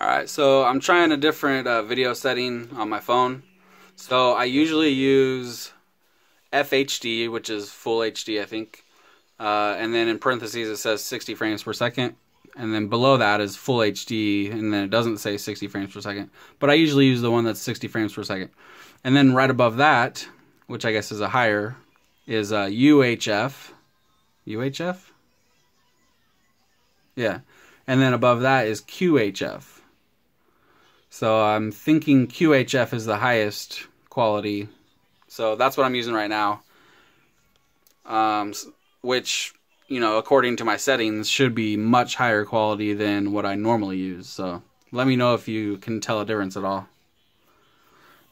Alright, so I'm trying a different uh, video setting on my phone. So I usually use FHD, which is full HD, I think. Uh, and then in parentheses it says 60 frames per second. And then below that is full HD, and then it doesn't say 60 frames per second. But I usually use the one that's 60 frames per second. And then right above that, which I guess is a higher, is uh, UHF. UHF? Yeah. And then above that is QHF. So I'm thinking QHF is the highest quality. So that's what I'm using right now. Um, which, you know, according to my settings, should be much higher quality than what I normally use. So let me know if you can tell a difference at all.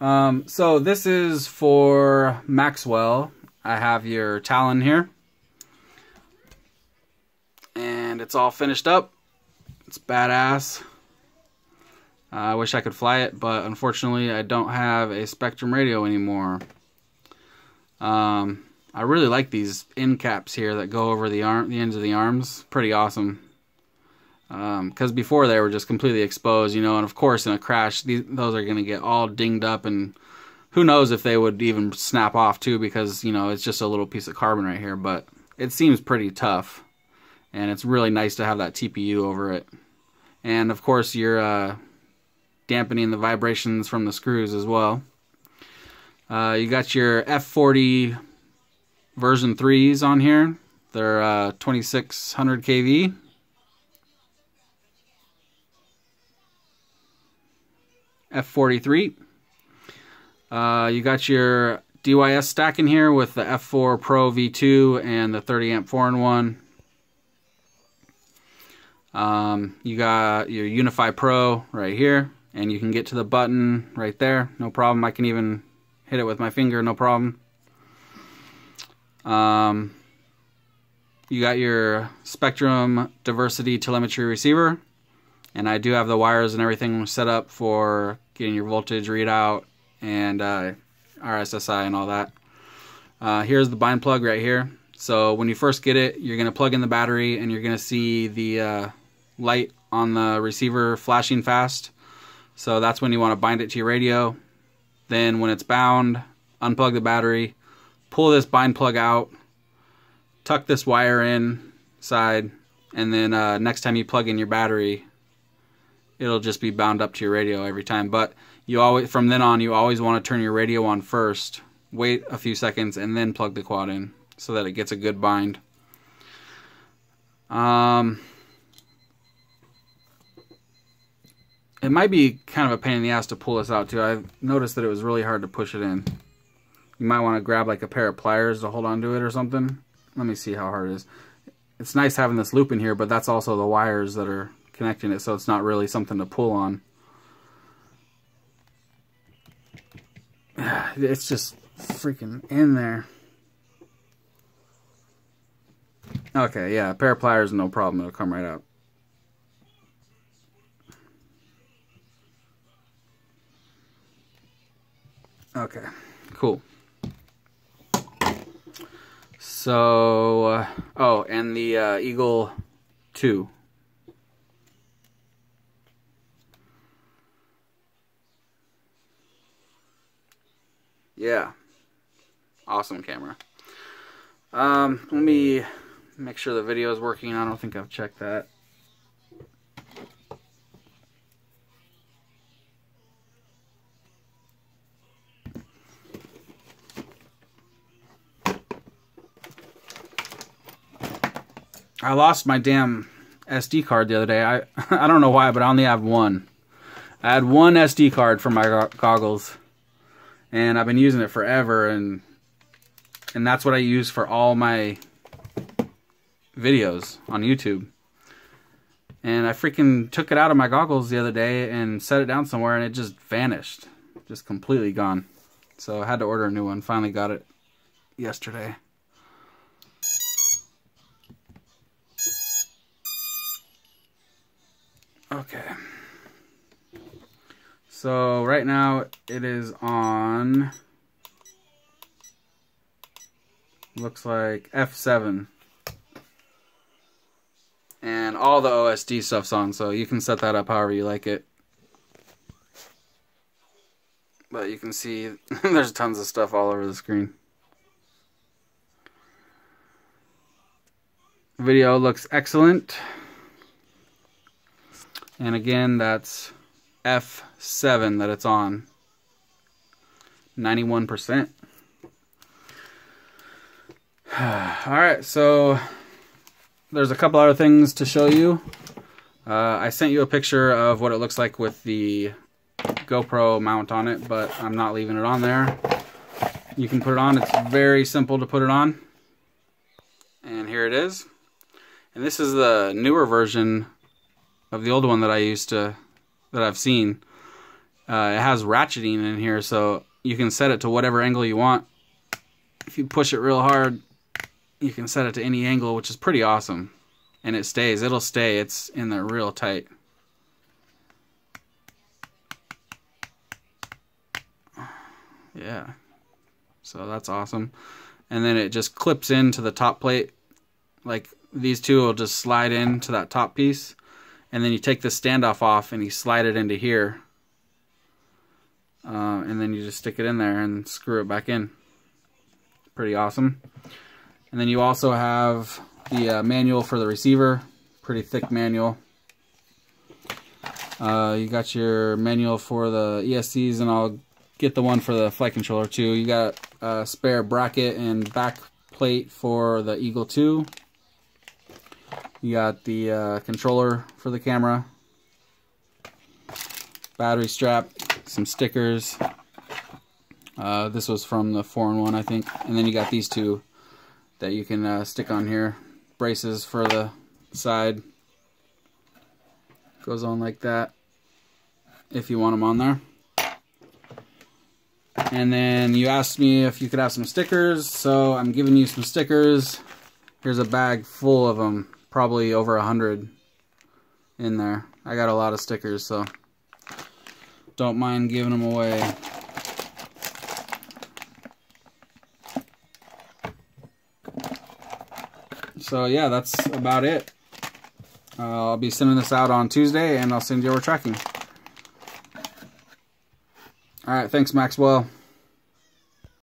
Um, so this is for Maxwell. I have your Talon here. And it's all finished up. It's badass. Uh, I wish I could fly it, but unfortunately I don't have a Spektrum radio anymore. Um, I really like these end caps here that go over the arm, the ends of the arms. Pretty awesome. Because um, before they were just completely exposed, you know, and of course in a crash, these, those are going to get all dinged up, and who knows if they would even snap off too, because you know it's just a little piece of carbon right here. But it seems pretty tough, and it's really nice to have that TPU over it. And of course, you're uh, dampening the vibrations from the screws as well. Uh, you got your F40 version 3s on here. They're uh, 2600 kV. F43. Uh, you got your DYS stack in here with the F4 Pro V2 and the 30 amp 4 in 1. Um, you got your Unify Pro right here, and you can get to the button right there, no problem. I can even hit it with my finger, no problem. Um, you got your Spektrum Diversity telemetry receiver, and I do have the wires and everything set up for getting your voltage readout and uh, RSSI and all that. Uh, here's the bind plug right here. So when you first get it, you're to plug in the battery and you're to see the uh, light on the receiver flashing fast. So that's when you want to bind it to your radio. Then when it's bound, unplug the battery, pull this bind plug out, tuck this wire in side, and then uh, next time you plug in your battery, it'll just be bound up to your radio every time. But you always from then on you always want to turn your radio on first, wait a few seconds, and then plug the quad in so that it gets a good bind. Um, it might be kind of a pain in the ass to pull this out too. I noticed that it was really hard to push it in. You might want to grab like a pair of pliers to hold onto it or something. Let me see how hard it is. It's nice having this loop in here, but that's also the wires that are connecting it, so it's not really something to pull on. It's just freaking in there. Okay, yeah, a pair of pliers, no problem. It'll come right out. Okay, cool. So, uh, oh, and the uh, Eagle 2. Yeah. Awesome camera. Um, let me make sure the video is working. I don't think I've checked that. I lost my damn SD card the other day. I I don't know why, but I only have one. I had one SD card for my go goggles, and I've been using it forever, and and that's what I use for all my videos on YouTube. And I freaking took it out of my goggles the other day and set it down somewhere, and it just vanished, just completely gone. So I had to order a new one. Finally got it yesterday. Okay. So right now it is on, looks like F7. And all the OSD stuff's on, so you can set that up however you like it. But you can see there's tons of stuff all over the screen. Video looks excellent. And again, that's F7 that it's on. 91%. Alright, so there's a couple other things to show you. Uh, I sent you a picture of what it looks like with the GoPro mount on it, but I'm not leaving it on there. You can put it on. It's very simple to put it on. And here it is. And this is the newer version of the old one that I used to, that I've seen. Uh, it has ratcheting in here, so you can set it to whatever angle you want. If you push it real hard, you can set it to any angle, which is pretty awesome. And it stays. It'll stay. It's in there real tight. Yeah. So that's awesome. And then it just clips into the top plate. Like these two will just slide into that top piece. And then you take the standoff off and you slide it into here. Uh, and then you just stick it in there and screw it back in. Pretty awesome. And then you also have the uh, manual for the receiver. Pretty thick manual. Uh, you got your manual for the ESCs and I'll get the one for the flight controller too. You got a spare bracket and back plate for the Eagle 2. You got the uh, controller for the camera. Battery strap, some stickers. Uh, this was from the foreign one, I think. And then you got these two that you can uh, stick on here. Braces for the side. Goes on like that if you want them on there. And then you asked me if you could have some stickers, so I'm giving you some stickers. Here's a bag full of them, probably over a hundred in there. I got a lot of stickers, so don't mind giving them away. So yeah, that's about it. Uh, I'll be sending this out on Tuesday, and I'll send you over tracking. All right, thanks, Maxwell.